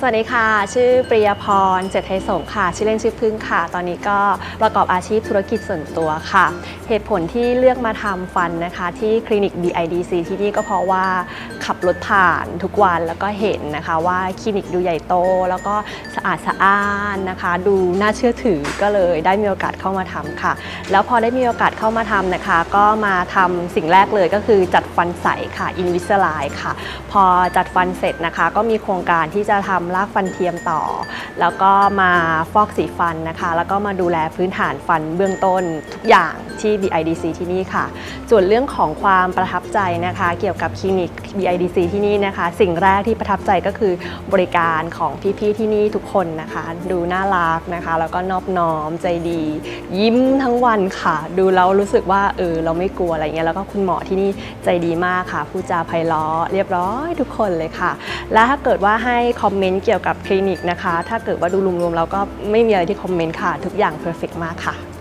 สวัสดีค่ะ ชื่อปริยพรเจตไทยสงค่ะ ชื่อเล่นชื่อพึ่งค่ะ ตอนนี้ก็ประกอบอาชีพธุรกิจส่วนตัวค่ะ เหตุผลที่เลือกมาทำฟันนะคะ ที่คลินิก BIDC ที่นี่ก็เพราะว่า ขับรถผ่านทุกวันแล้วก็เห็นนะคะว่าคลินิกดูใหญ่โต แล้วก็สะอาดสะอ้านนะคะ ดูน่าเชื่อถือก็เลยได้มีโอกาสเข้ามาทำค่ะ แล้วพอได้มีโอกาสเข้ามาทำนะคะ ก็มาทำสิ่งแรกเลยก็คือจัดฟันใสค่ะ Invisalign ค่ะ พอจัดฟันเสร็จนะคะ ก็มีโครงการที่จะทำรากฟันเทียมต่อ แล้วก็มาฟอกสีฟันนะคะ แล้วก็มาดูแลพื้นฐานฟันเบื้องต้นทุกอย่างที่ BIDC ที่นี่ค่ะ ส่วนเรื่องของความประทับใจนะคะ เกี่ยวกับคลินิก BIDC ที่นี่นะคะ สิ่งแรกที่ประทับใจก็คือบริการของพี่ๆที่นี่ทุกคนนะคะ ดูน่ารักนะคะ แล้วก็นอบน้อมใจดี ยิ้มทั้งวันค่ะ ดูแล้วรู้สึกว่าเออเราไม่กลัวอะไรเงี้ยแล้วก็คุณหมอที่นี่ใจดีมากค่ะพูดจาไพเราะเรียบร้อยทุกคนเลยค่ะ และถ้าเกิดว่าให้คอมเมนต์เกี่ยวกับคลินิกนะคะ ถ้าเกิดว่าดูรวมๆแล้วก็ไม่มีอะไรที่คอมเมนต์ค่ะ ทุกอย่าง perfect มากค่ะ